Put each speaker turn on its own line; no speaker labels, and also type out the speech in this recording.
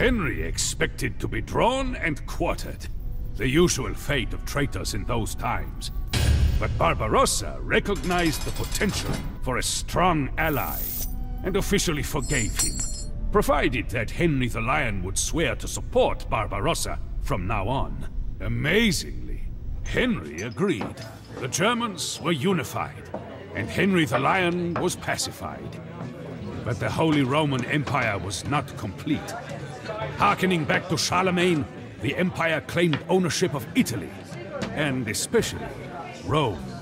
Henry expected to be drawn and quartered. The usual fate of traitors in those times. But Barbarossa recognized the potential for a strong ally and officially forgave him, provided that Henry the Lion would swear to support Barbarossa from now on. Amazingly, Henry agreed. The Germans were unified, and Henry the Lion was pacified. But the Holy Roman Empire was not complete. Harkening back to Charlemagne, the Empire claimed ownership of Italy, and especially Rome.